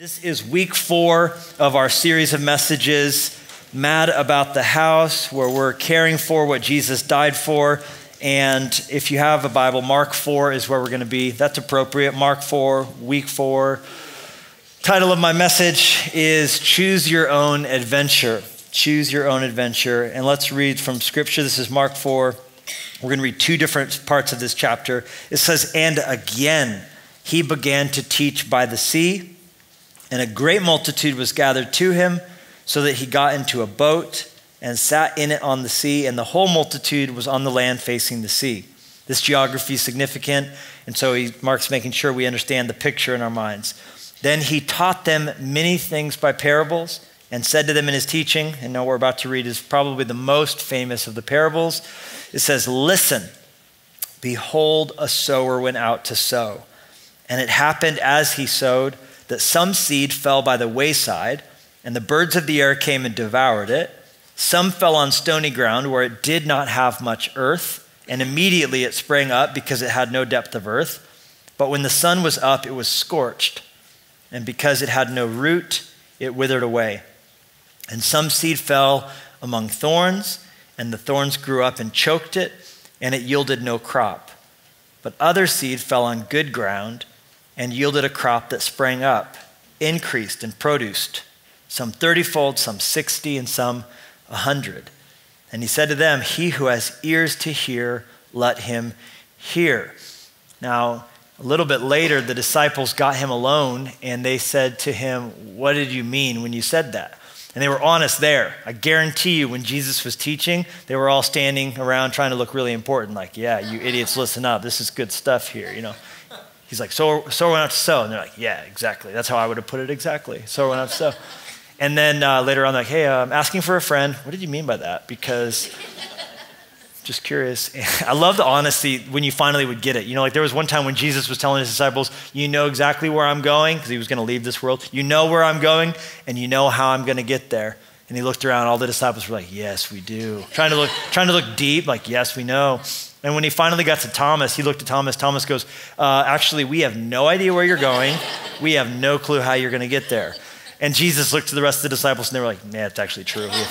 This is week four of our series of messages, Mad About the House, where we're caring for what Jesus died for. And if you have a Bible, Mark 4 is where we're going to be. That's appropriate. Mark 4, week 4. Title of my message is Choose Your Own Adventure. Choose Your Own Adventure. And let's read from Scripture. This is Mark 4. We're going to read two different parts of this chapter. It says, And again, he began to teach by the sea and a great multitude was gathered to him, so that he got into a boat and sat in it on the sea, and the whole multitude was on the land facing the sea. This geography is significant, and so he, Mark's making sure we understand the picture in our minds. Then he taught them many things by parables and said to them in his teaching, and now we're about to read is probably the most famous of the parables. It says, Listen, behold, a sower went out to sow. And it happened as he sowed that some seed fell by the wayside, and the birds of the air came and devoured it. Some fell on stony ground where it did not have much earth, and immediately it sprang up because it had no depth of earth. But when the sun was up, it was scorched, and because it had no root, it withered away. And some seed fell among thorns, and the thorns grew up and choked it, and it yielded no crop. But other seed fell on good ground and yielded a crop that sprang up, increased, and produced, some thirtyfold, some sixty, and some a hundred. And he said to them, He who has ears to hear, let him hear. Now, a little bit later, the disciples got him alone and they said to him, What did you mean when you said that? And they were honest there. I guarantee you, when Jesus was teaching, they were all standing around trying to look really important, like, Yeah, you idiots, listen up. This is good stuff here, you know. He's like, so, so went out to sow. And they're like, yeah, exactly. That's how I would have put it exactly. So went out to sow. And then uh, later on, like, hey, I'm asking for a friend. What did you mean by that? Because just curious. I love the honesty when you finally would get it. You know, like there was one time when Jesus was telling his disciples, You know exactly where I'm going, because he was going to leave this world. You know where I'm going, and you know how I'm going to get there. And he looked around, all the disciples were like, Yes, we do. Trying to look, trying to look deep, like, Yes, we know. And when he finally got to Thomas, he looked at Thomas. Thomas goes, uh, Actually, we have no idea where you're going. We have no clue how you're going to get there. And Jesus looked to the rest of the disciples and they were like, Yeah, it's actually true. We,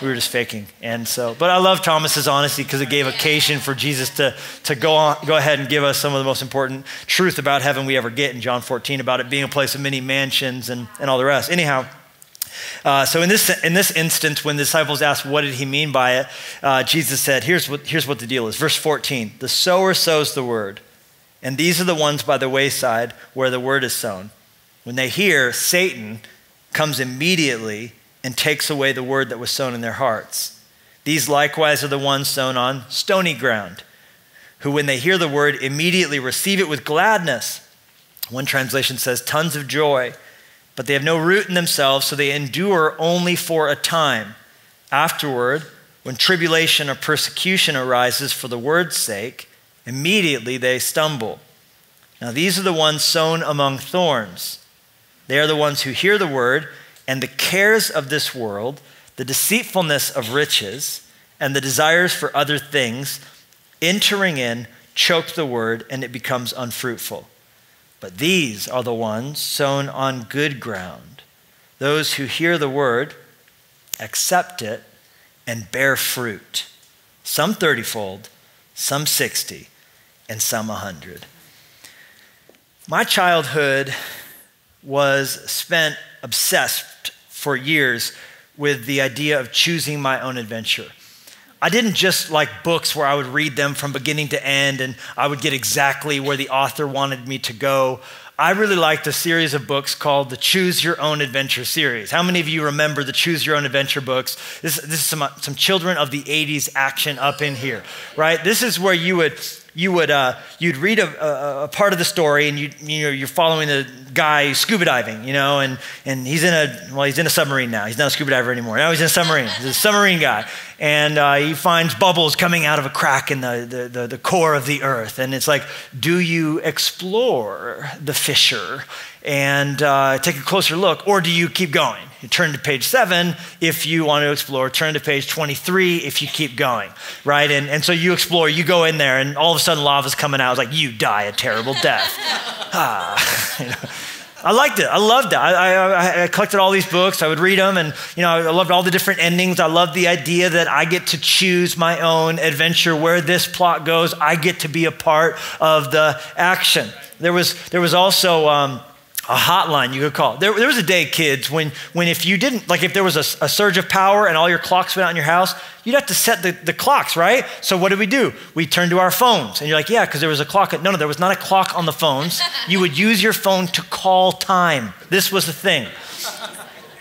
we were just faking. And so, but I love Thomas's honesty because it gave occasion for Jesus to, to go, on, go ahead and give us some of the most important truth about heaven we ever get in John 14 about it being a place of many mansions and, and all the rest. Anyhow, uh, so in this, in this instance, when the disciples asked what did he mean by it, uh, Jesus said, here's what, here's what the deal is. Verse 14, the sower sows the word, and these are the ones by the wayside where the word is sown. When they hear, Satan comes immediately and takes away the word that was sown in their hearts. These likewise are the ones sown on stony ground, who when they hear the word immediately receive it with gladness. One translation says, tons of joy but they have no root in themselves, so they endure only for a time. Afterward, when tribulation or persecution arises for the word's sake, immediately they stumble. Now, these are the ones sown among thorns. They are the ones who hear the word, and the cares of this world, the deceitfulness of riches, and the desires for other things, entering in, choke the word, and it becomes unfruitful. But these are the ones sown on good ground, those who hear the word, accept it, and bear fruit, some thirtyfold, some sixty, and some a hundred. My childhood was spent obsessed for years with the idea of choosing my own adventure. I didn't just like books where I would read them from beginning to end and I would get exactly where the author wanted me to go. I really liked a series of books called the Choose Your Own Adventure series. How many of you remember the Choose Your Own Adventure books? This, this is some, some children of the 80s action up in here, right? This is where you would you would uh, you'd read a, a, a, part of the story and you you know you're following the guy scuba diving you know and and he's in a well he's in a submarine now. He's not a scuba diver anymore. Now he's in a submarine. He's a submarine guy. And uh, he finds bubbles coming out of a crack in the, the, the, the core of the earth. And it's like do you explore the fissure and uh, take a closer look, or do you keep going? Turn to page seven if you want to explore, turn to page 23 if you keep going, right? And, and so you explore, you go in there, and all of a sudden lava's coming out. It's like, you die a terrible death. ah, you know, I liked it. I loved it. I, I, I, collected all these books. I would read them, and you know, I loved all the different endings. I loved the idea that I get to choose my own adventure where this plot goes. I get to be a part of the action. There was there was also. Um, a hotline you could call. There, there, was a day, kids, when, when if you didn't, like if there was a, a, surge of power and all your clocks went out in your house, you'd have to set the, the clocks, right? So what did we do? We turned to our phones. And you're like, yeah, because there was a clock. No, no, there was not a clock on the phones. You would use your phone to call time. This was the thing.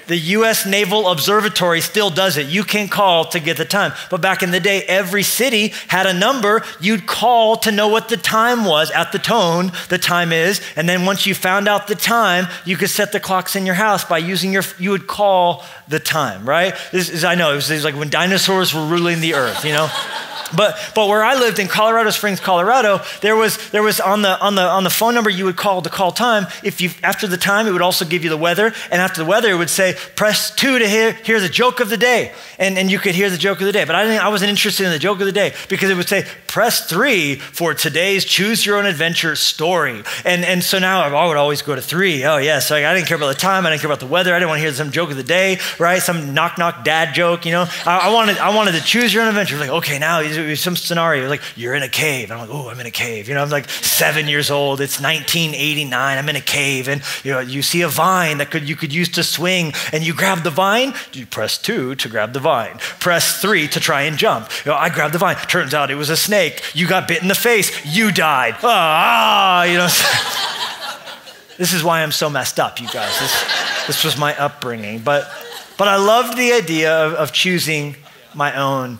The US Naval Observatory still does it. You can call to get the time. But back in the day, every city had a number you'd call to know what the time was at the tone, the time is. And then once you found out the time, you could set the clocks in your house by using your, you would call the time, right? This is, I know, it was, it was like when dinosaurs were ruling the earth, you know? But, but where I lived in Colorado Springs, Colorado, there was, there was on, the, on, the, on the phone number you would call to call time, if you, after the time, it would also give you the weather. And after the weather, it would say, press two to hear, hear the joke of the day. And, and you could hear the joke of the day. But I, didn't, I wasn't interested in the joke of the day because it would say, press three for today's choose your own adventure story. And, and so now I would always go to three. Oh, yeah. So I didn't care about the time. I didn't care about the weather. I didn't want to hear some joke of the day, right? Some knock knock dad joke, you know? I, I wanted, I wanted to choose your own adventure. Like, okay, now some scenario like you're in a cave. And I'm like, oh, I'm in a cave. You know, I'm like seven years old. It's 1989. I'm in a cave, and you know, you see a vine that could you could use to swing, and you grab the vine. You press two to grab the vine. Press three to try and jump. You know, I grabbed the vine. Turns out it was a snake. You got bit in the face. You died. Ah, you know. this is why I'm so messed up, you guys. This, this was my upbringing, but but I loved the idea of, of choosing my own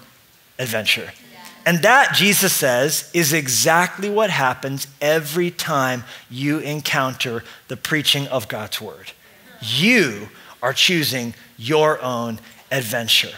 adventure. And that, Jesus says, is exactly what happens every time you encounter the preaching of God's word. You are choosing your own adventure.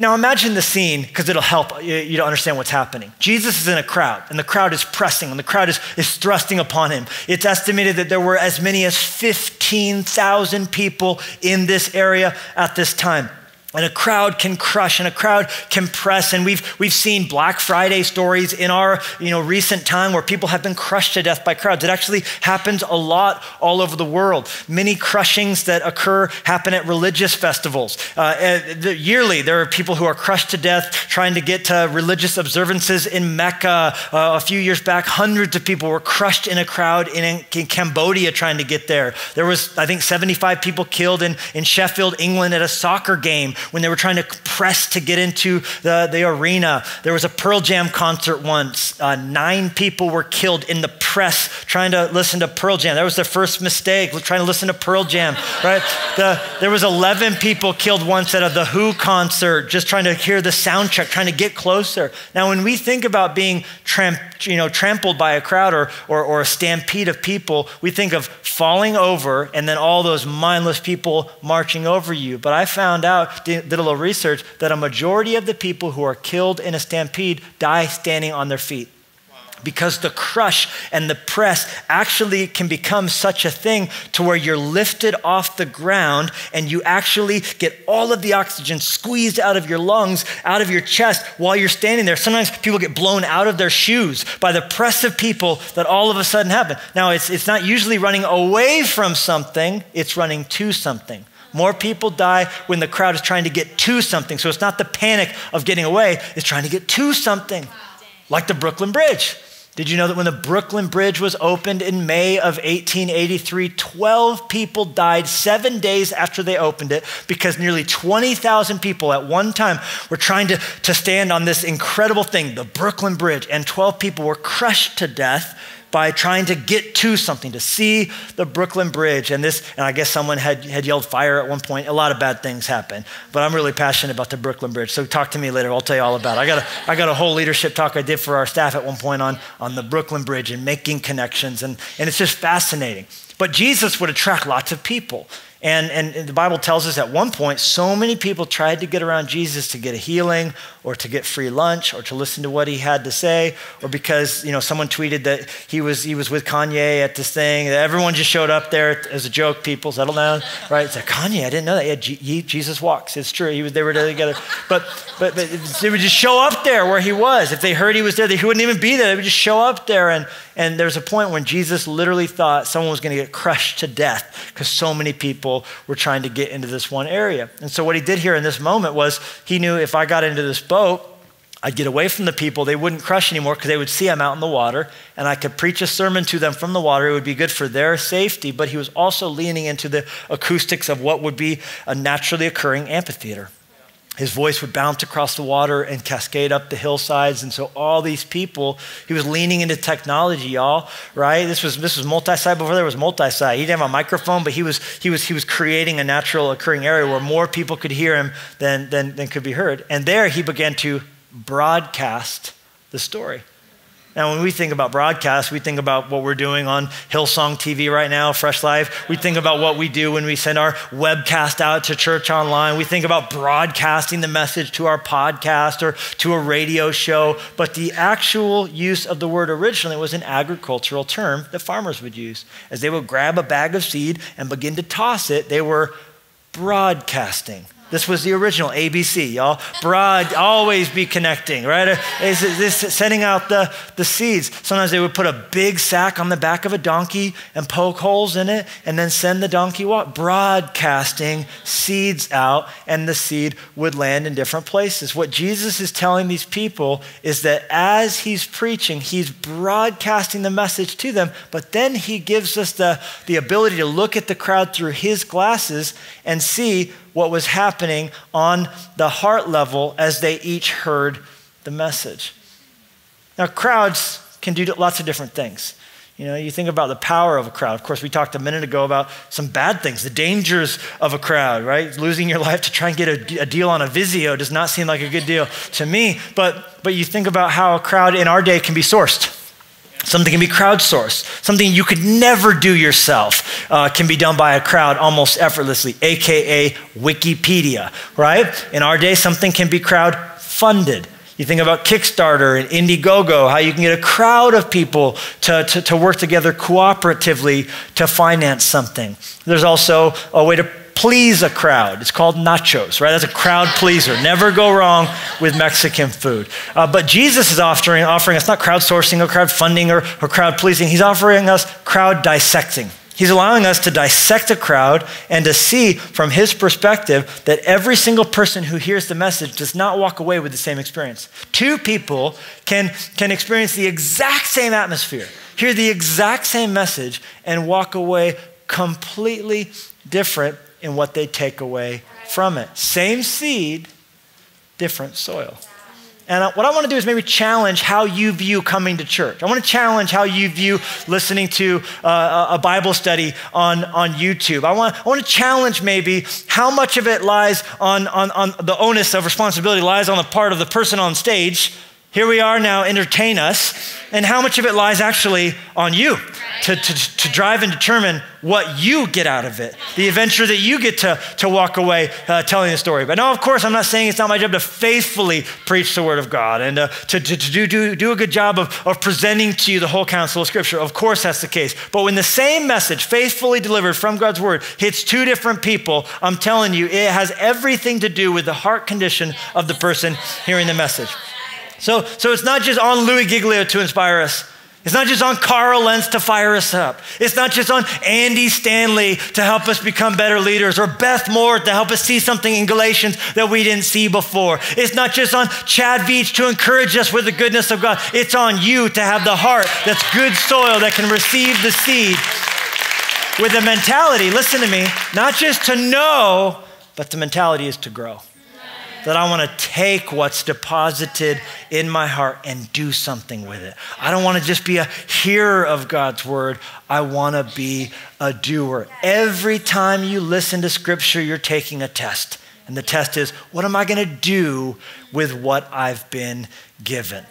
Now imagine the scene because it'll help you to understand what's happening. Jesus is in a crowd, and the crowd is pressing, and the crowd is, is thrusting upon him. It's estimated that there were as many as 15,000 people in this area at this time and a crowd can crush and a crowd can press. And we've, we've seen black friday stories in our you know, recent time where people have been crushed to death by crowds. It actually happens a lot all over the world. Many crushings that occur happen at religious festivals. Uh, yearly there are people who are crushed to death trying to get to religious observances in mecca. Uh, a few years back hundreds of people were crushed in a crowd in, in cambodia trying to get there. There was i think 75 people killed in, in sheffield england at a soccer game when they were trying to press to get into the, the arena. There was a Pearl Jam concert once. Uh, nine people were killed in the press trying to listen to Pearl Jam. That was their first mistake, trying to listen to Pearl Jam, right? The, there was 11 people killed once at a The Who concert just trying to hear the sound check, trying to get closer. Now, when we think about being tramp, you know, trampled by a crowd or, or, or a stampede of people, we think of falling over and then all those mindless people marching over you. But I found out did a little research that a majority of the people who are killed in a stampede die standing on their feet because the crush and the press actually can become such a thing to where you're lifted off the ground and you actually get all of the oxygen squeezed out of your lungs, out of your chest while you're standing there. Sometimes people get blown out of their shoes by the press of people that all of a sudden happen. Now, it's, it's not usually running away from something, it's running to something. More people die when the crowd is trying to get to something. So it's not the panic of getting away, it's trying to get to something, like the Brooklyn Bridge. Did you know that when the Brooklyn Bridge was opened in May of 1883, 12 people died seven days after they opened it because nearly 20,000 people at one time were trying to, to stand on this incredible thing, the Brooklyn Bridge, and 12 people were crushed to death by trying to get to something, to see the Brooklyn Bridge. And this, and I guess someone had, had yelled fire at one point. A lot of bad things happen. But I'm really passionate about the Brooklyn Bridge. So talk to me later. I'll tell you all about it. I got a, I got a whole leadership talk I did for our staff at one point on, on the Brooklyn Bridge and making connections. And, and it's just fascinating. But Jesus would attract lots of people. And, and the Bible tells us at one point, so many people tried to get around Jesus to get a healing or to get free lunch or to listen to what he had to say or because, you know, someone tweeted that he was, he was with Kanye at this thing. Everyone just showed up there as a joke, people, settle down, right? It's like, Kanye, I didn't know that. Yeah, Jesus walks. It's true. He was, they were there together. But, but, but they would just show up there where he was. If they heard he was there, they wouldn't even be there. They would just show up there. And, and there's a point when Jesus literally thought someone was going to get crushed to death because so many people were trying to get into this one area. And so what he did here in this moment was he knew if I got into this boat, I'd get away from the people. They wouldn't crush anymore because they would see I'm out in the water, and I could preach a sermon to them from the water. It would be good for their safety, but he was also leaning into the acoustics of what would be a naturally occurring amphitheater. His voice would bounce across the water and cascade up the hillsides. And so all these people, he was leaning into technology, y'all, right? This was this was multi-site before there was multi-site. He didn't have a microphone, but he was he was he was creating a natural occurring area where more people could hear him than than, than could be heard. And there he began to broadcast the story. Now, when we think about broadcast, we think about what we're doing on Hillsong TV right now, Fresh Life. We think about what we do when we send our webcast out to church online. We think about broadcasting the message to our podcast or to a radio show. But the actual use of the word originally was an agricultural term that farmers would use. As they would grab a bag of seed and begin to toss it, they were broadcasting. This was the original ABC, y'all. Broad, always be connecting, right? Is this sending out the, the seeds? Sometimes they would put a big sack on the back of a donkey and poke holes in it and then send the donkey walk, broadcasting seeds out, and the seed would land in different places. What Jesus is telling these people is that as he's preaching, he's broadcasting the message to them, but then he gives us the, the ability to look at the crowd through his glasses and see what was happening on the heart level as they each heard the message. Now, crowds can do lots of different things. You know, you think about the power of a crowd. Of course, we talked a minute ago about some bad things, the dangers of a crowd, right? Losing your life to try and get a, a, deal on a Vizio does not seem like a good deal to me. But, but you think about how a crowd in our day can be sourced. Something can be crowdsourced. Something you could never do yourself uh, can be done by a crowd almost effortlessly, aka Wikipedia, right? In our day, something can be crowd funded. You think about Kickstarter and Indiegogo, how you can get a crowd of people to, to, to work together cooperatively to finance something. There's also a way to please a crowd. It's called nachos, right? That's a crowd pleaser. Never go wrong with Mexican food. Uh, but Jesus is offering, offering us not crowdsourcing or crowdfunding or, or crowd pleasing, he's offering us crowd dissecting. He's allowing us to dissect a crowd and to see from his perspective that every single person who hears the message does not walk away with the same experience. Two people can, can experience the exact same atmosphere, hear the exact same message, and walk away completely different in what they take away from it. Same seed, different soil. And what I want to do is maybe challenge how you view coming to church. I want to challenge how you view listening to uh, a Bible study on, on YouTube. I want, I want to challenge maybe how much of it lies on, on, on the onus of responsibility lies on the part of the person on stage here we are now, entertain us. And how much of it lies actually on you to, to, to drive and determine what you get out of it, the adventure that you get to, to walk away uh, telling the story. But no, of course, I'm not saying it's not my job to faithfully preach the word of God and uh, to, to, to, do, do, do a good job of, of presenting to you the whole counsel of Scripture. Of course, that's the case. But when the same message, faithfully delivered from God's word, hits two different people, I'm telling you, it has everything to do with the heart condition of the person hearing the message. So, so it's not just on Louis Giglio to inspire us. It's not just on Carl Lentz to fire us up. It's not just on Andy Stanley to help us become better leaders or Beth Moore to help us see something in Galatians that we didn't see before. It's not just on Chad Veach to encourage us with the goodness of God. It's on you to have the heart that's good soil that can receive the seed with a mentality, listen to me, not just to know, but the mentality is to grow that I want to take what's deposited in my heart and do something with it. I don't want to just be a hearer of God's word, I want to be a doer. Every time you listen to scripture, you're taking a test. And the test is, what am I going to do with what I've been given?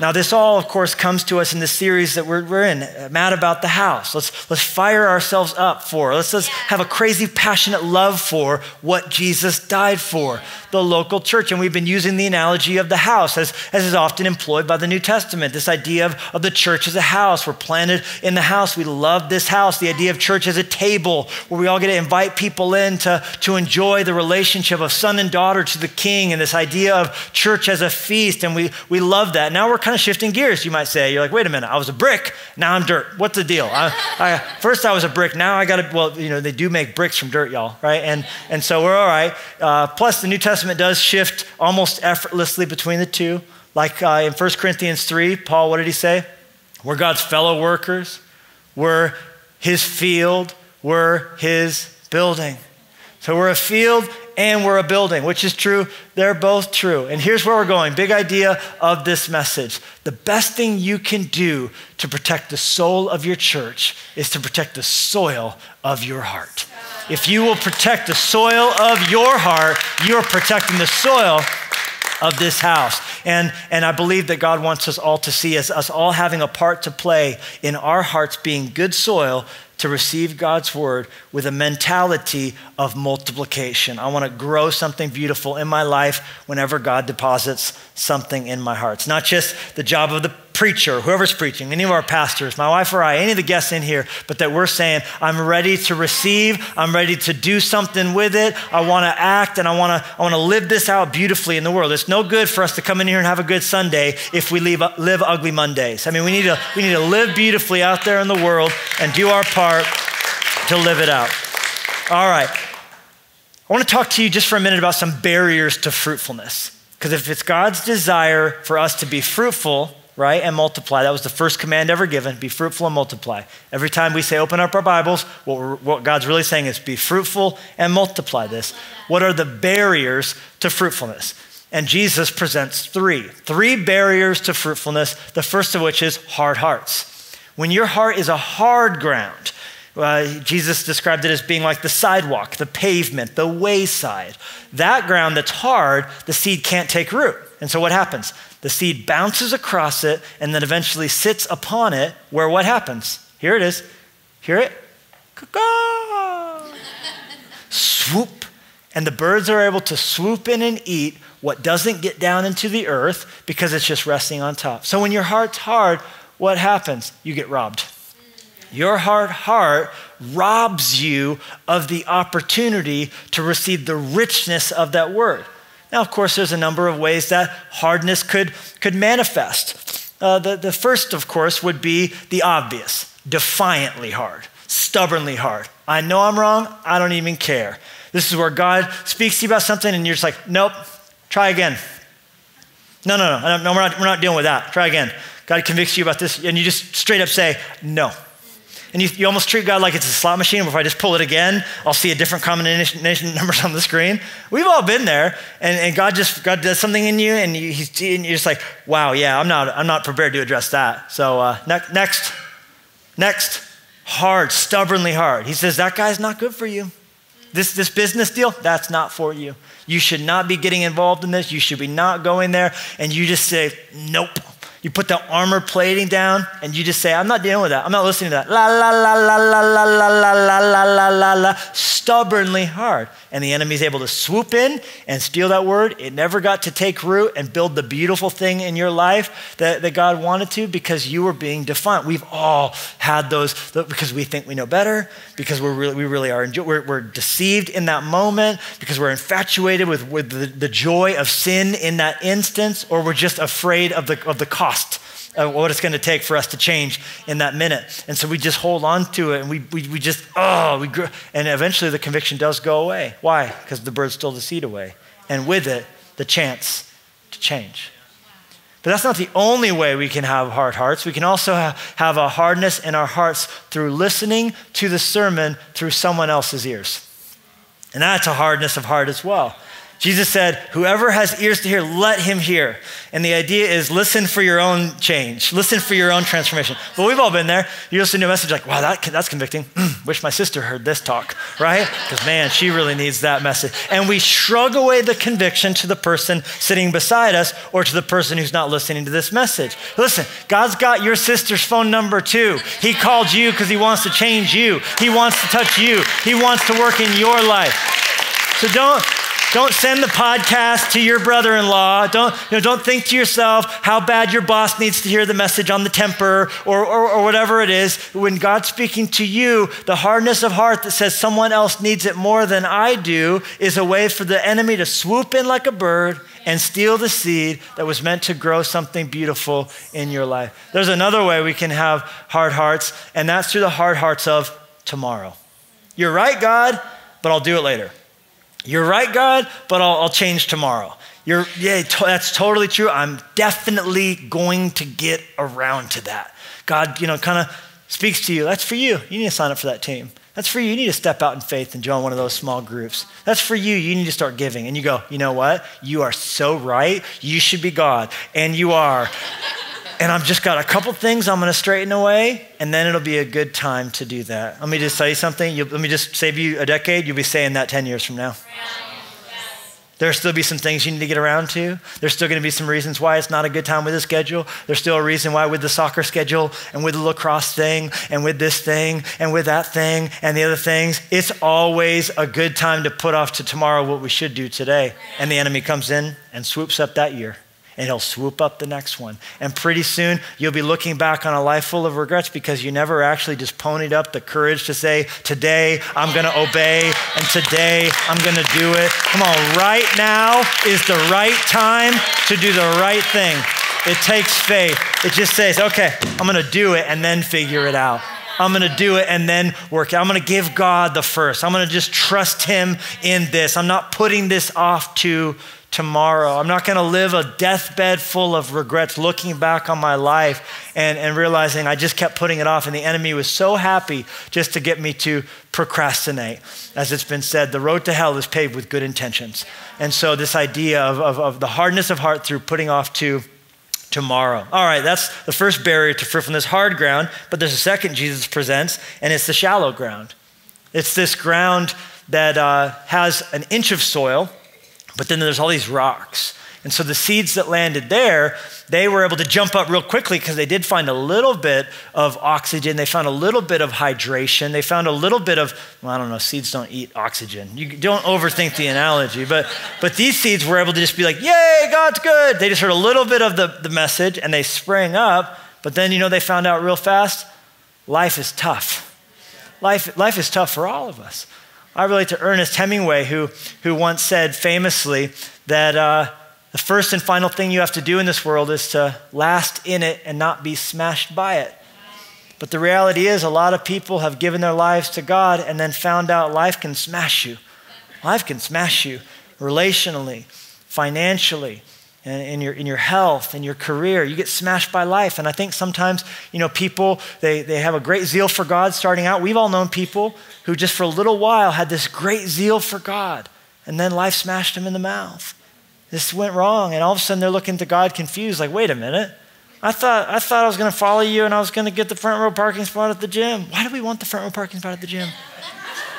Now, this all, of course, comes to us in the series that we're, we're in, Mad About the House. Let's, let's fire ourselves up for. Let's, let's have a crazy, passionate love for what Jesus died for, the local church. And we've been using the analogy of the house, as, as is often employed by the New Testament. This idea of, of the church as a house. We're planted in the house. We love this house. The idea of church as a table where we all get to invite people in to, to enjoy the relationship of son and daughter to the king, and this idea of church as a feast. And we, we love that. Now we're kind of shifting gears, you might say. You're like, wait a minute, I was a brick, now I'm dirt. What's the deal? I, I, first I was a brick, now I got to, well, you know, they do make bricks from dirt, y'all, right? And, and so we're all right. Uh, plus, the New Testament does shift almost effortlessly between the two. Like uh, in 1 Corinthians 3, Paul, what did he say? We're God's fellow workers, we're his field, we're his building. So we're a field and we're a building, which is true. They're both true. And here's where we're going. Big idea of this message. The best thing you can do to protect the soul of your church is to protect the soil of your heart. If you will protect the soil of your heart, you're protecting the soil of this house. And, and I believe that God wants us all to see as us all having a part to play in our hearts being good soil to receive God's word with a mentality of multiplication. I want to grow something beautiful in my life whenever God deposits something in my heart. It's not just the job of the preacher, whoever's preaching, any of our pastors, my wife or I, any of the guests in here, but that we're saying, I'm ready to receive, I'm ready to do something with it, I want to act, and I want to I want to live this out beautifully in the world. It's no good for us to come in here and have a good Sunday if we leave, live ugly Mondays. I mean, we need to we need to live beautifully out there in the world and do our part to live it out. All right. I want to talk to you just for a minute about some barriers to fruitfulness. Because if it's God's desire for us to be fruitful, right, and multiply, that was the first command ever given be fruitful and multiply. Every time we say open up our Bibles, what, what God's really saying is be fruitful and multiply this. What are the barriers to fruitfulness? And Jesus presents three three barriers to fruitfulness, the first of which is hard hearts. When your heart is a hard ground, uh, Jesus described it as being like the sidewalk, the pavement, the wayside. That ground that's hard, the seed can't take root. And so what happens? The seed bounces across it and then eventually sits upon it, where what happens? Here it is. Hear it? Swoop. And the birds are able to swoop in and eat what doesn't get down into the earth because it's just resting on top. So when your heart's hard, what happens? You get robbed. Your hard heart robs you of the opportunity to receive the richness of that word. Now, of course, there's a number of ways that hardness could, could manifest. Uh, the, the first, of course, would be the obvious defiantly hard, stubbornly hard. I know I'm wrong, I don't even care. This is where God speaks to you about something and you're just like, nope, try again. No, no, no, no, we're not, we're not dealing with that. Try again. God convicts you about this, and you just straight up say, no. And you, you almost treat God like it's a slot machine. If I just pull it again, I'll see a different combination numbers on the screen. We've all been there. And, and God just God does something in you, and, you, and you're just like, wow, yeah, I'm not, I'm not prepared to address that. So uh, ne- next, next, hard, stubbornly hard. He says, that guy's not good for you. This, this business deal, that's not for you. You should not be getting involved in this. You should be not going there. And you just say, nope. You put the armor plating down and you just say, I'm not dealing with that. I'm not listening to that. La, la, la, la, la, la, la, la, la, la, la. Stubbornly hard. And the enemy's able to swoop in and steal that word. It never got to take root and build the beautiful thing in your life that, that God wanted to because you were being defiant. We've all had those because we think we know better, because we're really, we really are, we're, we're deceived in that moment, because we're infatuated with, with the, the joy of sin in that instance, or we're just afraid of the, of the cost of what it's going to take for us to change in that minute. And so we just hold on to it and we, we, we just, oh, we. And eventually the conviction does go away. Why? Because the bird stole the seed away. And with it, the chance to change. But that's not the only way we can have hard hearts. We can also have a hardness in our hearts through listening to the sermon through someone else's ears. And that's a hardness of heart as well. Jesus said, Whoever has ears to hear, let him hear. And the idea is listen for your own change, listen for your own transformation. But we've all been there. You listen to a message like, wow, that, that's convicting. Hmm, wish my sister heard this talk, right? Because man, she really needs that message. And we shrug away the conviction to the person sitting beside us or to the person who's not listening to this message. Listen, God's got your sister's phone number too. He called you because he wants to change you, he wants to touch you, he wants to work in your life. So don't don't send the podcast to your brother in law. Don't, you know, don't think to yourself how bad your boss needs to hear the message on the temper or, or, or whatever it is. When God's speaking to you, the hardness of heart that says someone else needs it more than I do is a way for the enemy to swoop in like a bird and steal the seed that was meant to grow something beautiful in your life. There's another way we can have hard hearts, and that's through the hard hearts of tomorrow. You're right, God, but I'll do it later. You're right, God, but I'll, I'll change tomorrow. You're, yeah, to, that's totally true. I'm definitely going to get around to that. God, you know, kind of speaks to you. That's for you. You need to sign up for that team. That's for you. You need to step out in faith and join one of those small groups. That's for you. You need to start giving. And you go, you know what? You are so right. You should be God. And you are. And I've just got a couple things I'm going to straighten away, and then it'll be a good time to do that. Let me just say something. You, let me just save you a decade. You'll be saying that 10 years from now. There'll still be some things you need to get around to. There's still going to be some reasons why it's not a good time with the schedule. There's still a reason why with the soccer schedule and with the lacrosse thing and with this thing and with that thing and the other things. It's always a good time to put off to tomorrow what we should do today. And the enemy comes in and swoops up that year and he'll swoop up the next one. And pretty soon, you'll be looking back on a life full of regrets because you never actually just ponied up the courage to say, Today I'm going to obey, and today I'm going to do it. Come on, right now is the right time to do the right thing. It takes faith. It just says, Okay, I'm going to do it and then figure it out. I'm going to do it and then work it. I'm going to give God the first. I'm going to just trust Him in this. I'm not putting this off to tomorrow. I'm not going to live a deathbed full of regrets, looking back on my life and, and realizing I just kept putting it off. And the enemy was so happy just to get me to procrastinate. As it's been said, the road to hell is paved with good intentions. And so, this idea of, of, of the hardness of heart through putting off to tomorrow. All right, that's the first barrier to fruitfulness, hard ground. But there's a second Jesus presents, and it's the shallow ground. It's this ground that uh, has an inch of soil but then there's all these rocks. And so the seeds that landed there, they were able to jump up real quickly because they did find a little bit of oxygen. They found a little bit of hydration. They found a little bit of, well, I don't know, seeds don't eat oxygen. You don't overthink the analogy, but, but these seeds were able to just be like, yay, God's good. They just heard a little bit of the, the message and they sprang up. But then, you know, they found out real fast life is tough. Life, life is tough for all of us. I relate to Ernest Hemingway, who, who once said famously that uh, the first and final thing you have to do in this world is to last in it and not be smashed by it. But the reality is, a lot of people have given their lives to God and then found out life can smash you. Life can smash you relationally, financially, and in your, in your health, in your career. You get smashed by life. And I think sometimes, you know, people, they, they have a great zeal for God starting out. We've all known people who just for a little while had this great zeal for God, and then life smashed them in the mouth. This went wrong, and all of a sudden they're looking to God confused, like, wait a minute. I thought, I thought I was going to follow you and I was going to get the front row parking spot at the gym. Why do we want the front row parking spot at the gym?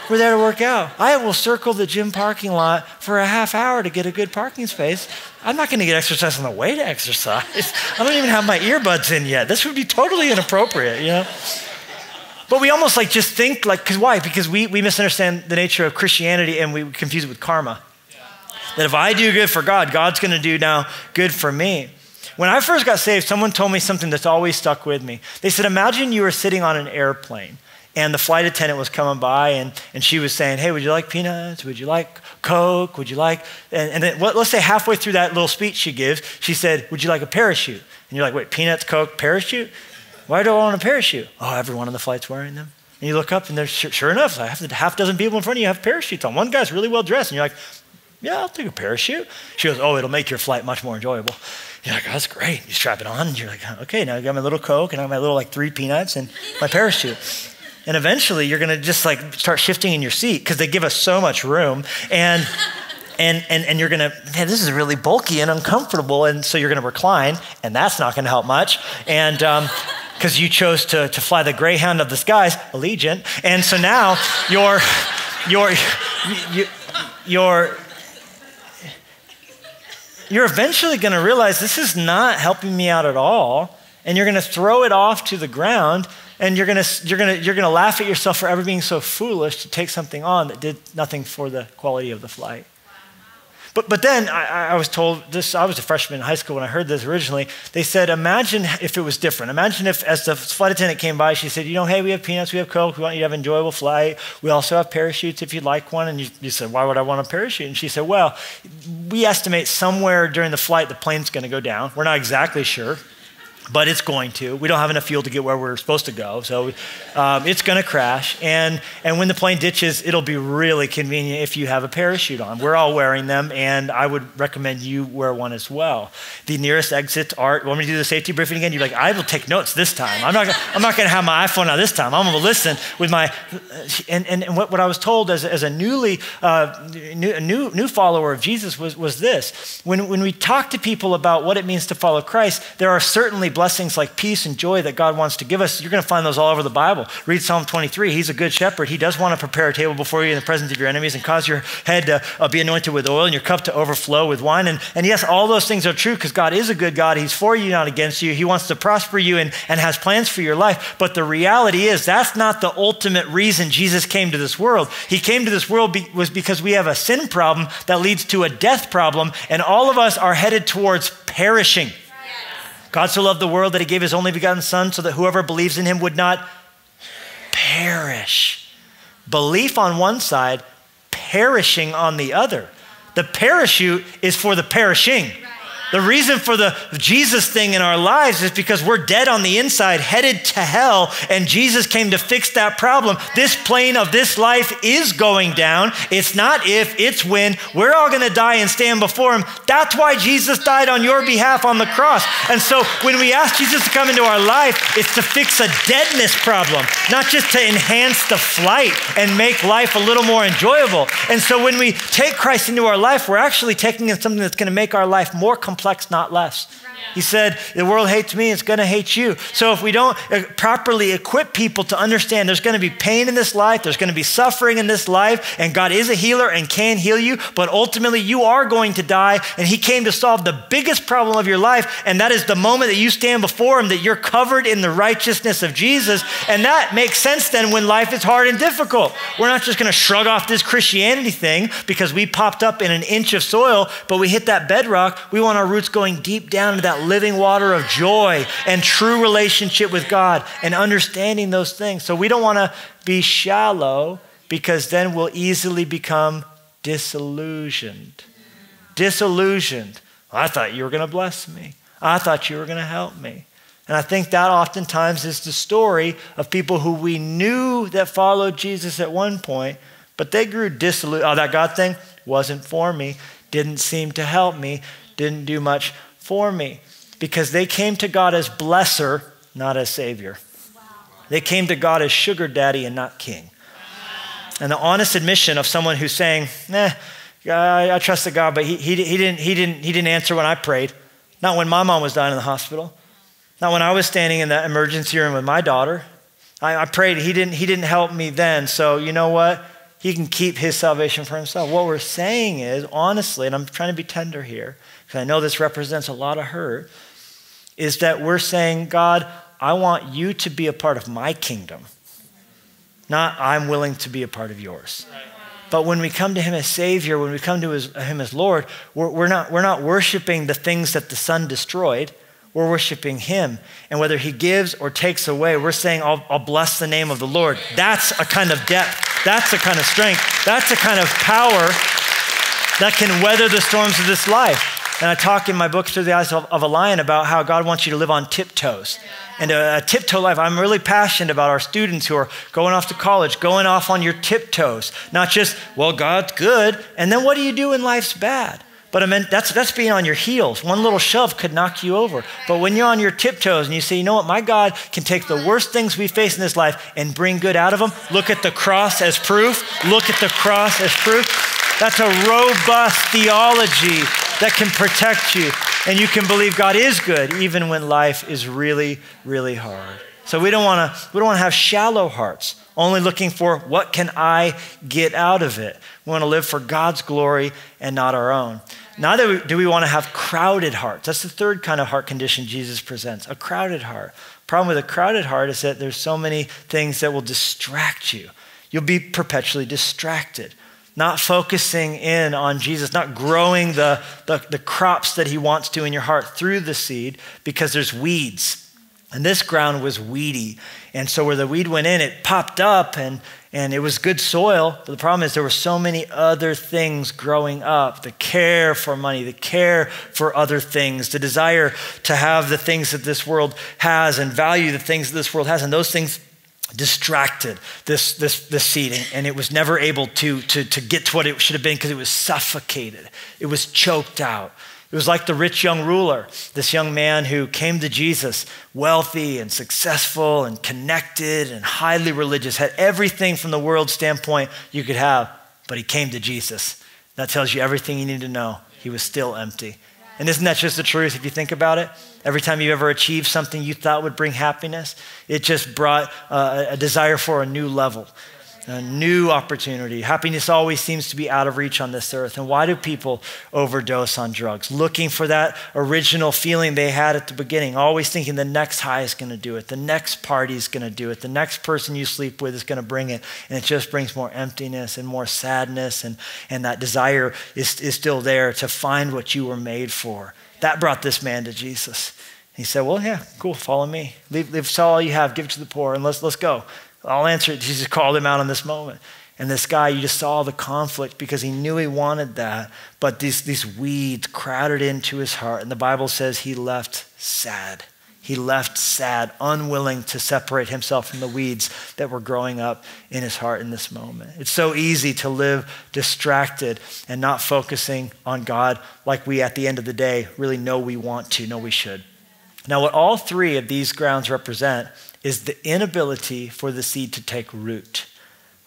We're there to work out. I will circle the gym parking lot for a half hour to get a good parking space. I'm not going to get exercise on the way to exercise. I don't even have my earbuds in yet. This would be totally inappropriate, you know? But we almost like just think like, because why? Because we, we misunderstand the nature of Christianity and we confuse it with karma. That if I do good for God, God's going to do now good for me. When I first got saved, someone told me something that's always stuck with me. They said, Imagine you were sitting on an airplane and the flight attendant was coming by and, and she was saying, Hey, would you like peanuts? Would you like Coke? Would you like, and, and then let's say halfway through that little speech she gives, she said, Would you like a parachute? And you're like, Wait, peanuts, Coke, parachute? Why do I want a parachute? Oh, everyone on the flight's wearing them. And you look up and there's, sure, enough, half a half dozen people in front of you have parachutes on. One guy's really well dressed and you're like, Yeah, I'll take a parachute. She goes, Oh, it'll make your flight much more enjoyable. You're like, oh, that's great. You strap it on. And you're like, okay, now I got my little Coke and I got my little like three peanuts and my parachute. And eventually you're to just like start shifting in your seat because they give us so much room. And, and, and, and you're gonna, man, this is really bulky and uncomfortable. And so you're gonna recline, and that's not gonna help much. And, um, because you chose to, to fly the Greyhound of the skies, Allegiant. And so now you're, you're, you, you're, you're eventually going to realize this is not helping me out at all. And you're going to throw it off to the ground and you're going to, you're going to, you're going to laugh at yourself for ever being so foolish to take something on that did nothing for the quality of the flight. But, but then I, I, was told this, I was a freshman in high school when I heard this originally. They said, imagine if it was different. Imagine if, as the flight attendant came by, she said, You know, hey, we have peanuts, we have Coke, we want you to have an enjoyable flight. We also have parachutes if you'd like one. And you, you said, Why would I want a parachute? And she said, Well, we estimate somewhere during the flight the plane's going to go down. We're not exactly sure but it's going to. We don't have enough fuel to get where we're supposed to go, so um, it's going to crash. And, and when the plane ditches, it'll be really convenient if you have a parachute on. We're all wearing them, and I would recommend you wear one as well. The nearest exits are, want me to do the safety briefing again? You're like, I will take notes this time. I'm not, I'm not going to have my iPhone out this time. I'm going to listen with my, and, and, and what, what I was told as, as a newly, uh, new, new, new follower of Jesus was, was this. When, when we talk to people about what it means to follow Christ, there are certainly blessings like peace and joy that God wants to give us, you're going to find those all over the Bible. Read Psalm 23. He's a good shepherd. He does want to prepare a table before you in the presence of your enemies and cause your head to uh, be anointed with oil and your cup to overflow with wine. And, and yes, all those things are true because God is a good God. He's for you, not against you. He wants to prosper you and, and has plans for your life. But the reality is, that's not the ultimate reason Jesus came to this world. He came to this world be, was because we have a sin problem that leads to a death problem, and all of us are headed towards perishing. God so loved the world that he gave his only begotten Son so that whoever believes in him would not perish. Belief on one side, perishing on the other. The parachute is for the perishing. The reason for the Jesus thing in our lives is because we're dead on the inside, headed to hell, and Jesus came to fix that problem. This plane of this life is going down. It's not if, it's when. We're all going to die and stand before Him. That's why Jesus died on your behalf on the cross. And so when we ask Jesus to come into our life, it's to fix a deadness problem, not just to enhance the flight and make life a little more enjoyable. And so when we take Christ into our life, we're actually taking in something that's going to make our life more complex complex, not less. He said, The world hates me, it's going to hate you. So if we don't properly equip people to understand there's going to be pain in this life, there's going to be suffering in this life, and God is a healer and can heal you, but ultimately you are going to die, and He came to solve the biggest problem of your life, and that is the moment that you stand before Him that you're covered in the righteousness of Jesus. And that makes sense then when life is hard and difficult. We're not just going to shrug off this Christianity thing because we popped up in an inch of soil, but we hit that bedrock. We want our roots going deep down into that living water of joy and true relationship with God and understanding those things. So we don't want to be shallow because then we'll easily become disillusioned. Disillusioned. I thought you were going to bless me. I thought you were going to help me. And I think that oftentimes is the story of people who we knew that followed Jesus at one point, but they grew disillusioned. Oh, that God thing wasn't for me, didn't seem to help me, didn't do much for me because they came to God as blesser, not as savior. They came to God as sugar daddy and not king. And the honest admission of someone who's saying, "Nah, I, I trusted God, but he, he, he, didn't, he, didn't, he didn't answer when I prayed. Not when my mom was dying in the hospital. Not when I was standing in that emergency room with my daughter. I, I prayed. He didn't, he didn't help me then. So, you know what? He can keep his salvation for himself. What we're saying is, honestly, and I'm trying to be tender here, because I know this represents a lot of hurt, is that we're saying, God, I want you to be a part of my kingdom, not I'm willing to be a part of yours. But when we come to Him as Savior, when we come to his, Him as Lord, we're, we're, not, we're not worshiping the things that the Son destroyed. We're worshiping Him. And whether He gives or takes away, we're saying, I'll, I'll bless the name of the Lord. That's a kind of depth. That's a kind of strength. That's a kind of power that can weather the storms of this life. And I talk in my book, Through the Eyes of, of a Lion, about how God wants you to live on tiptoes. And a, a, tiptoe life, I'm really passionate about our students who are going off to college, going off on your tiptoes. Not just, well, God's good, and then what do you do when life's bad? But I mean, that's, that's being on your heels. One little shove could knock you over. But when you're on your tiptoes and you say, you know what, my God can take the worst things we face in this life and bring good out of them, look at the cross as proof. Look at the cross as proof That's a robust theology that can protect you. And you can believe God is good even when life is really, really hard. So we don't want to we don't want to have shallow hearts, only looking for what can I get out of it. We want to live for God's glory and not our own. Neither do we want to have crowded hearts. That's the third kind of heart condition Jesus presents a crowded heart. Problem with a crowded heart is that there's so many things that will distract you. You'll be perpetually distracted, not focusing in on Jesus, not growing the, the, the crops that he wants to in your heart through the seed because there's weeds. And this ground was weedy. And so where the weed went in, it popped up and, and it was good soil. But the problem is there were so many other things growing up the care for money, the care for other things, the desire to have the things that this world has and value the things that this world has. And those things distracted this, this, this seeding and it was never able to, to, to get to what it should have been because it was suffocated it was choked out it was like the rich young ruler, this young man who came to Jesus, wealthy and successful and connected and highly religious, had everything from the world standpoint you could have, but he came to Jesus. That tells you everything you need to know. He was still empty. And isn't that just the truth if you think about it? Every time you ever achieved something you thought would bring happiness, it just brought uh, a desire for a new level a new opportunity. Happiness always seems to be out of reach on this earth. And why do people overdose on drugs? Looking for that original feeling they had at the beginning, always thinking the next high is going to do it, the next party is going to do it, the next person you sleep with is going to bring it. And it just brings more emptiness and more sadness. And, and that desire is, is still there to find what you were made for. That brought this man to Jesus. He said, Well, yeah, cool, follow me. Leave, leave sell all you have, give it to the poor, and let's, let's go. I'll answer it. Jesus called him out in this moment. And this guy, you just saw the conflict because he knew he wanted that, but these, these weeds crowded into his heart. And the Bible says he left sad. He left sad, unwilling to separate himself from the weeds that were growing up in his heart in this moment. It's so easy to live distracted and not focusing on God like we, at the end of the day, really know we want to, know we should. Now, what all three of these grounds represent is the inability for the seed to take root.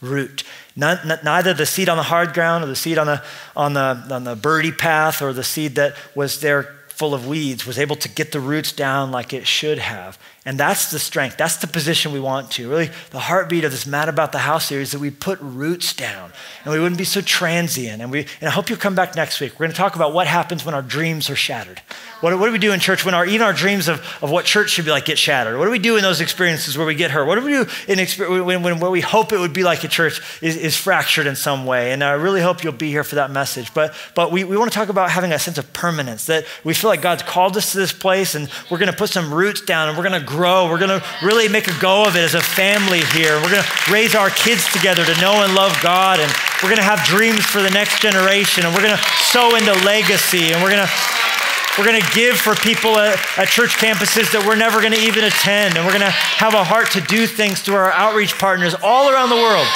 Root. Neither the seed on the hard ground or the seed on the, on, the, on the birdie path or the seed that was there full of weeds was able to get the roots down like it should have. And that's the strength. That's the position we want to. Really, the heartbeat of this Mad About the House series is that we put roots down and we wouldn't be so transient. And, we, and I hope you'll come back next week. We're going to talk about what happens when our dreams are shattered. What, what do we do in church when our, even our dreams of, of what church should be like get shattered? What do we do in those experiences where we get hurt? What do we do in when, when what we hope it would be like a church is, is fractured in some way? And I really hope you'll be here for that message. But, but we, we want to talk about having a sense of permanence, that we feel like God's called us to this place and we're going to put some roots down and we're going to grow. We're going to really make a go of it as a family here. We're going to raise our kids together to know and love God. And we're going to have dreams for the next generation. And we're going to sow into legacy. And we're going to we're going to give for people at, at church campuses that we're never going to even attend. And we're going to have a heart to do things through our outreach partners all around the world.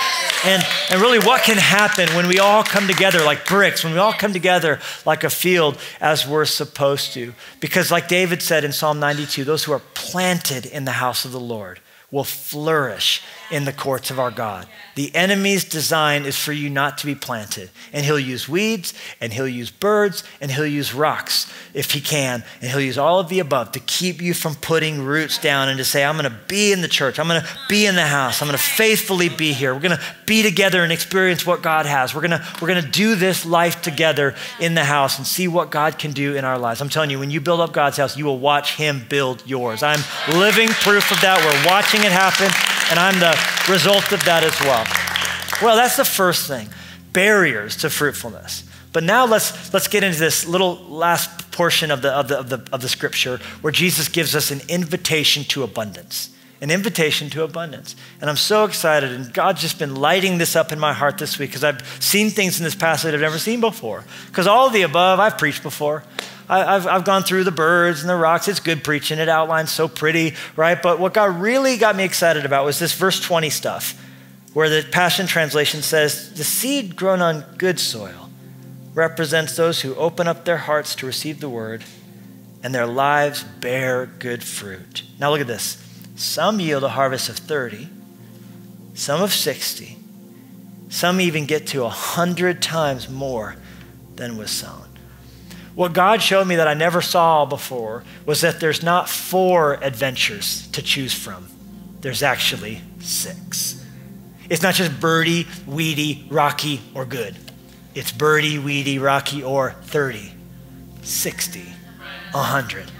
And, and really, what can happen when we all come together like bricks, when we all come together like a field as we're supposed to? Because, like David said in Psalm 92, those who are planted in the house of the Lord will flourish in the courts of our God. The enemy's design is for you not to be planted. And he'll use weeds, and he'll use birds, and he'll use rocks if he can. And he'll use all of the above to keep you from putting roots down and to say, I'm going to be in the church. I'm going to be in the house. I'm going to faithfully be here. We're going to be together and experience what God has. We're going to, we're going to do this life together in the house and see what God can do in our lives. I'm telling you, when you build up God's house, you will watch him build yours. I'm living proof of that. We're watching it happen, and I'm the result of that as well. Well, that's the first thing barriers to fruitfulness. But now let's, let's get into this little last portion of the, of, the, of, the, of the scripture where Jesus gives us an invitation to abundance. An invitation to abundance. And I'm so excited, and God's just been lighting this up in my heart this week because I've seen things in this passage I've never seen before. Because all the above, I've preached before. I, have I've gone through the birds and the rocks. It's good preaching. It outlines so pretty, right? But what God really got me excited about was this verse 20 stuff, where the Passion Translation says, The seed grown on good soil represents those who open up their hearts to receive the word and their lives bear good fruit. Now look at this. Some yield a harvest of 30, some of 60, Some even get to a hundred times more than was sown. What God showed me that I never saw before was that there's not four adventures to choose from, there's actually six. It's not just birdy, weedy, rocky, or good. It's birdy, weedy, rocky, or 30, 60, 100.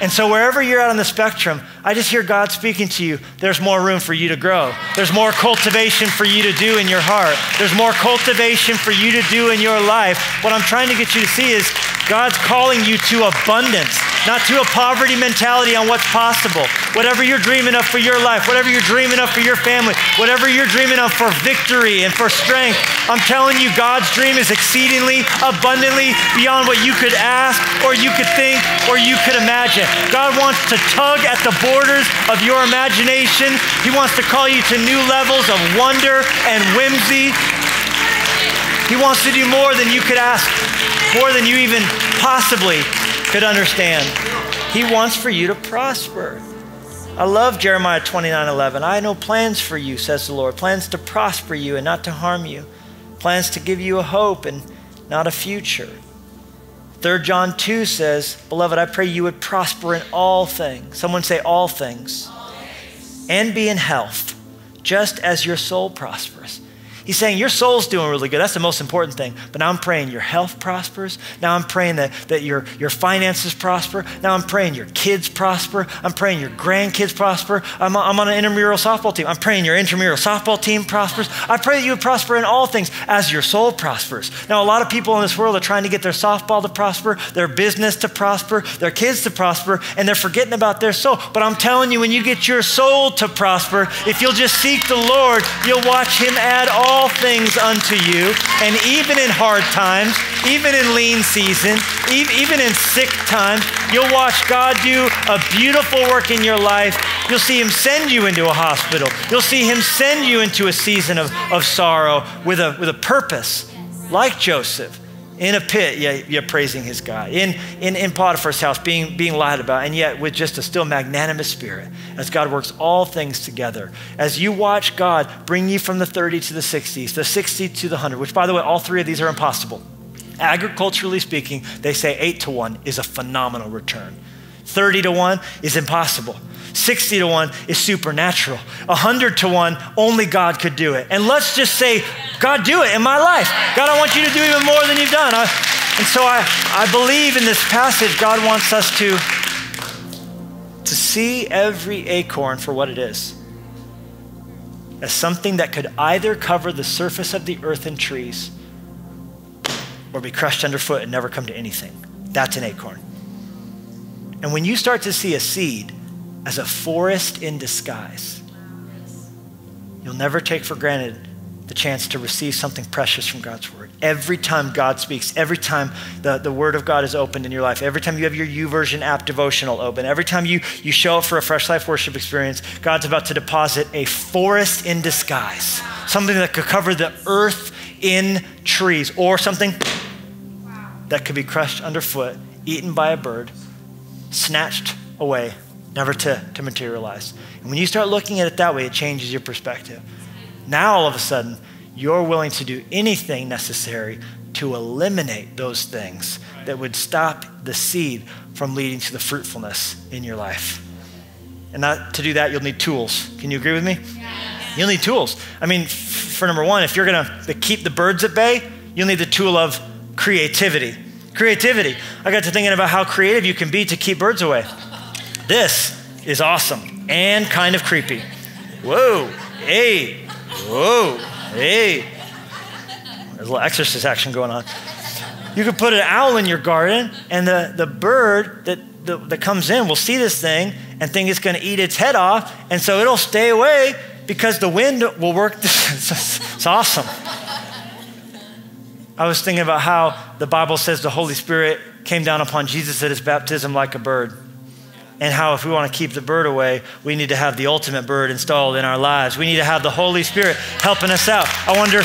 And so, wherever you're at on the spectrum, I just hear God speaking to you. There's more room for you to grow. There's more cultivation for you to do in your heart. There's more cultivation for you to do in your life. What I'm trying to get you to see is God's calling you to abundance, not to a poverty mentality on what's possible. Whatever you're dreaming of for your life, whatever you're dreaming of for your family, whatever you're dreaming of for victory and for strength, I'm telling you, God's dream is exceedingly abundantly beyond what you could ask or you could think or you could imagine. God wants to tug at the borders of your imagination. He wants to call you to new levels of wonder and whimsy. He wants to do more than you could ask more than you even possibly could understand. He wants for you to prosper. I love Jeremiah 29 11. I know plans for you, says the Lord, plans to prosper you and not to harm you, plans to give you a hope and not a future. 3 John 2 says, Beloved, I pray you would prosper in all things. Someone say, all things. All things. And be in health, just as your soul prospers. He's saying your soul's doing really good. That's the most important thing. But now I'm praying your health prospers. Now I'm praying that, that your, your finances prosper. Now I'm praying your kids prosper. I'm praying your grandkids prosper. I'm, I'm on an intramural softball team. I'm praying your intramural softball team prospers. I pray that you would prosper in all things as your soul prospers. Now, a lot of people in this world are trying to get their softball to prosper, their business to prosper, their kids to prosper, and they're forgetting about their soul. But I'm telling you, when you get your soul to prosper, if you'll just seek the Lord, you'll watch Him add all all things unto you. And even in hard times, even in lean season, even in sick times, you'll watch God do a beautiful work in your life. You'll see Him send you into a hospital. You'll see Him send you into a season of, of sorrow with a, with a purpose, like Joseph in a pit, yet, yet praising his God, in, in, in Potiphar's house, being, being lied about, and yet with just a still magnanimous spirit, as God works all things together. As you watch God bring you from the 30 to the 60s, the 60 to the 100, which, by the way, all three of these are impossible. Agriculturally speaking, they say 8 to 1 is a phenomenal return. 30 to 1 is impossible. 60 to 1 is supernatural. 100 to 1, only God could do it. And let's just say, God, do it in my life. God, I want you to do even more than you've done. I, and so I, I believe in this passage, God wants us to, to see every acorn for what it is as something that could either cover the surface of the earth and trees or be crushed underfoot and never come to anything. That's an acorn. And when you start to see a seed as a forest in disguise. You'll never take for granted the chance to receive something precious from God's word. Every time God speaks, every time the, the word of God is opened in your life, every time you have your YouVersion app devotional open, every time you, you show up for a Fresh Life worship experience, God's about to deposit a forest in disguise, something that could cover the earth in trees, or something that could be crushed underfoot, eaten by a bird, snatched away never to, to materialize. And when you start looking at it that way, it changes your perspective. Now, all of a sudden, you're willing to do anything necessary to eliminate those things that would stop the seed from leading to the fruitfulness in your life. And that, to do that, you'll need tools. Can you agree with me? You'll need tools. I mean, for number one, if you're going to keep the birds at bay, you'll need the tool of creativity. Creativity. I got to thinking about how creative you can be to keep birds away. This is awesome and kind of creepy. Whoa, hey, whoa, hey. There's a little exorcist action going on. You could put an owl in your garden, and the, the bird that, the, that comes in will see this thing and think it's going to eat its head off, and so it'll stay away because the wind will work. it's awesome. I was thinking about how the Bible says the Holy Spirit came down upon Jesus at his baptism like a bird and how if we want to keep the bird away, we need to have the ultimate bird installed in our lives. We need to have the Holy Spirit helping us out. I wonder,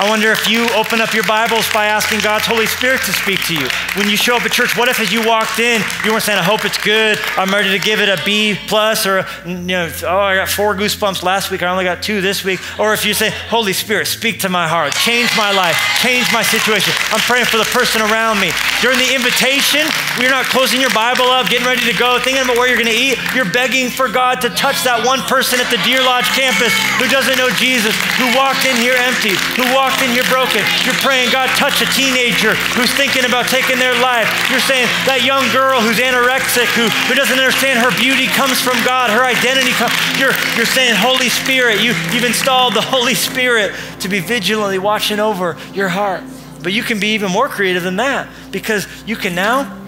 I wonder if you open up your Bibles by asking God's Holy Spirit to speak to you. When you show up at church, what if as you walked in, you weren't saying, I hope it's good, I'm ready to give it a B plus, or, you know, oh, I got four goosebumps last week, I only got two this week. Or if you say, Holy Spirit, speak to my heart, change my life, change my situation. I'm praying for the person around me. During the invitation, you're not closing your Bible up, getting ready to go, thinking about where you're going to eat. You're begging for God to touch that one person at the Deer Lodge campus who doesn't know Jesus, who walked in here empty, who walked in here broken. You're praying, God, touch a teenager who's thinking about taking their life. You're saying, that young girl who's anorexic, who, who doesn't understand her beauty comes from God, her identity comes. You're, you're saying, Holy Spirit, you, you've installed the Holy Spirit to be vigilantly watching over your heart. But you can be even more creative than that because you can now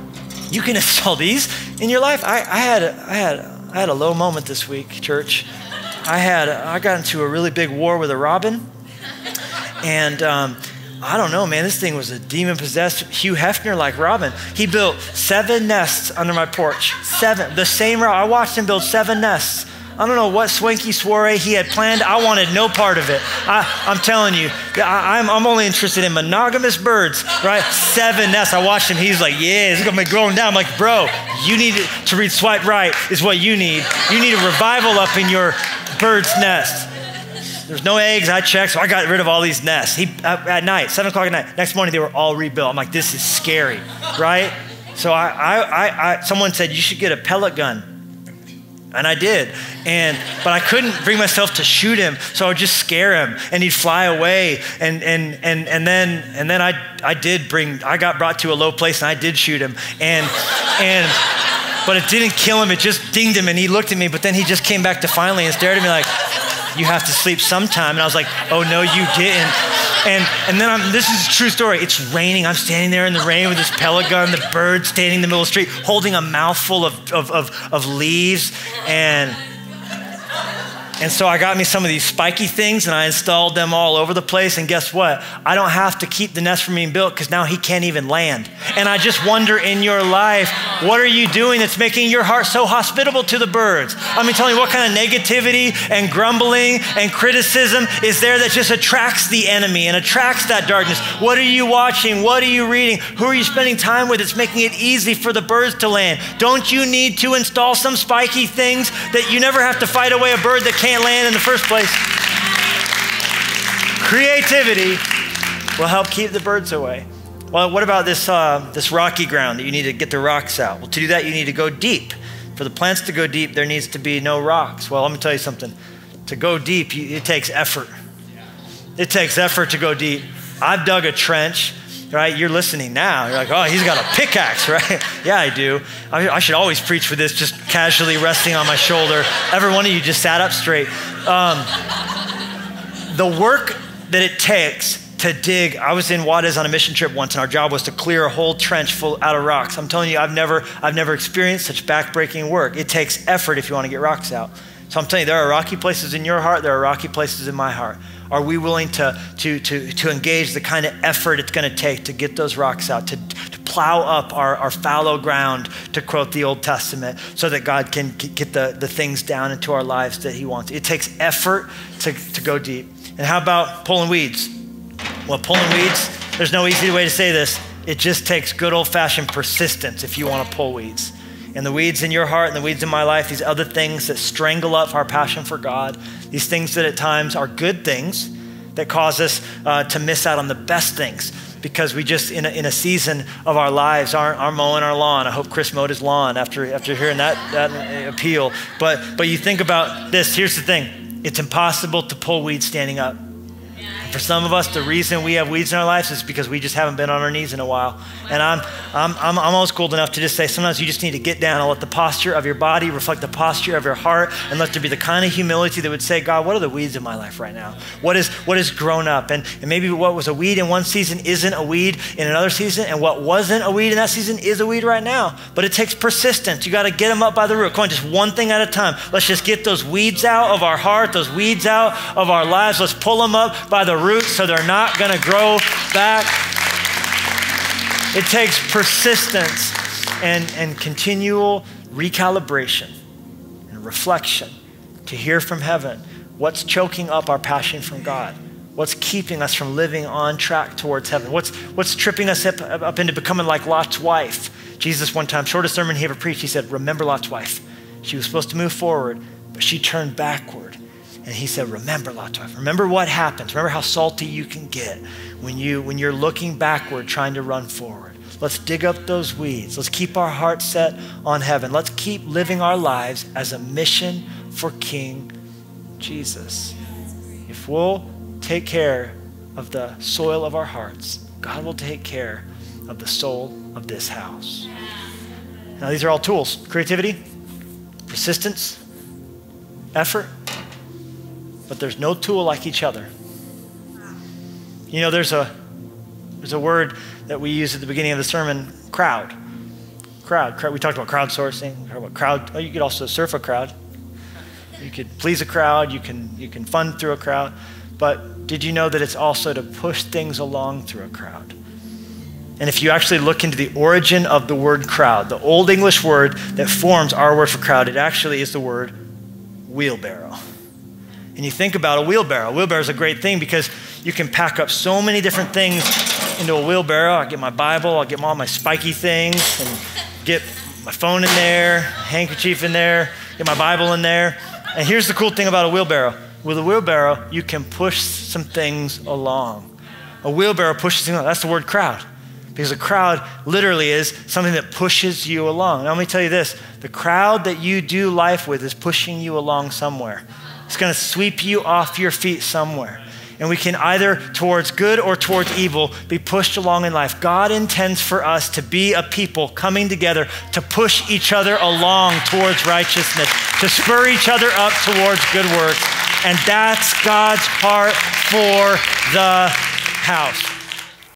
you can install these in your life. I, I, had, a, I, had, I had a low moment this week, church. I had I got into a really big war with a robin, and um, I don't know, man. This thing was a demon possessed Hugh Hefner like robin. He built seven nests under my porch. Seven, the same. route. I watched him build seven nests I don't know what swanky soiree he had planned. I wanted no part of it. I, am telling you, I, am only interested in monogamous birds, right? Seven nests. I watched him. He's like, yeah, it's to be growing down. I'm like, bro, you need to read Swipe Right is what you need. You need a revival up in your bird's nest. There's no eggs. I checked, so I got rid of all these nests. He, uh, at night, seven o'clock at night. Next morning, they were all rebuilt. I'm like, this is scary, right? So I, I, I, someone said you should get a pellet gun and I did. And but I couldn't bring myself to shoot him, so I would just scare him and he'd fly away. And and and and then and then I I did bring I got brought to a low place and I did shoot him. And and but it didn't kill him, it just dinged him and he looked at me, but then he just came back to finally and stared at me like, you have to sleep sometime. And I was like, oh no, you didn't. And, and then I'm, this is a true story. It's raining. I'm standing there in the rain with this gun, the bird standing in the middle of the street, holding a mouthful of, of, of, of leaves. And and so I got me some of these spiky things and I installed them all over the place. And guess what? I don't have to keep the nest from being built because now he can't even land. And I just wonder in your life, what are you doing that's making your heart so hospitable to the birds? I mean, tell me what kind of negativity and grumbling and criticism is there that just attracts the enemy and attracts that darkness? What are you watching? What are you reading? Who are you spending time with? It's making it easy for the birds to land. Don't you need to install some spiky things that you never have to fight away a bird that can't? Can't land in the first place. Creativity will help keep the birds away. Well, what about this, uh, this rocky ground that you need to get the rocks out? Well, to do that, you need to go deep. For the plants to go deep, there needs to be no rocks. Well, let me tell you something. To go deep, it takes effort. It takes effort to go deep. I've dug a trench right? You're listening now. You're like, oh, he's got a pickaxe, right? yeah, I do. I, I, should always preach for this, just casually resting on my shoulder. Every one of you just sat up straight. Um, the work that it takes to dig. I was in Juarez on a mission trip once, and our job was to clear a whole trench full out of rocks. I'm telling you, I've never, I've never experienced such backbreaking work. It takes effort if you want to get rocks out. So I'm telling you, there are rocky places in your heart, there are rocky places in my heart. Are we willing to, to, to, to engage the kind of effort it's going to take to get those rocks out, to, to plow up our, our fallow ground, to quote the Old Testament, so that God can get the, the things down into our lives that He wants? It takes effort to, to go deep. And how about pulling weeds? Well, pulling weeds, there's no easy way to say this. It just takes good old fashioned persistence if you want to pull weeds and the weeds in your heart and the weeds in my life, these other things that strangle up our passion for God, these things that at times are good things that cause us uh, to miss out on the best things because we just in a, in a season of our lives aren't, aren't mowing our lawn. I hope Chris mowed his lawn after, after hearing that, that appeal. But, but you think about this here's the thing it's impossible to pull weeds standing up. For some of us, the reason we have weeds in our lives is because we just haven't been on our knees in a while. And I'm, I'm, I'm, I'm almost cool enough to just say sometimes you just need to get down and let the posture of your body reflect the posture of your heart and let there be the kind of humility that would say, God, what are the weeds in my life right now? What is what is grown up? And, and maybe what was a weed in one season isn't a weed in another season, and what wasn't a weed in that season is a weed right now. But it takes persistence. You got to get them up by the root. Come on, just one thing at a time. Let's just get those weeds out of our heart, those weeds out of our lives. Let's pull them up by the roots so they're not going to grow back. It takes persistence and, and continual recalibration and reflection to hear from heaven what's choking up our passion from God. What's keeping us from living on track towards heaven? What's, what's tripping us up, up into becoming like Lot's wife? Jesus, one time, shortest sermon he ever preached, he said, Remember Lot's wife. She was supposed to move forward, but she turned backward. And he said, Remember Lot's. Remember what happens. Remember how salty you can get when, you, when you're looking backward trying to run forward. Let's dig up those weeds. Let's keep our hearts set on heaven. Let's keep living our lives as a mission for King Jesus. If we'll take care of the soil of our hearts, God will take care of the soul of this house. Now, these are all tools creativity, persistence, effort, but there's no tool like each other. You know, there's a, there's a word that we use at the beginning of the sermon crowd. Crowd. crowd. We talked about crowdsourcing, we talked about crowd. Oh, you could also surf a crowd. You could please a crowd, you can, you can fund through a crowd. But did you know that it's also to push things along through a crowd? And if you actually look into the origin of the word crowd, the Old English word that forms our word for crowd, it actually is the word wheelbarrow. And you think about a wheelbarrow. A wheelbarrow is a great thing because you can pack up so many different things into a wheelbarrow. I get my Bible, I'll get all my spiky things, and get my phone in there, handkerchief in there, get my Bible in there. And here's the cool thing about a wheelbarrow with a wheelbarrow, you can push some things along. A wheelbarrow pushes things along. That's the word crowd. Because a crowd literally is something that pushes you along. Now, let me tell you this the crowd that you do life with is pushing you along somewhere. It's going to sweep you off your feet somewhere. And we can either towards good or towards evil be pushed along in life. God intends for us to be a people coming together to push each other along towards righteousness, to spur each other up towards good works. And that's God's heart for the house.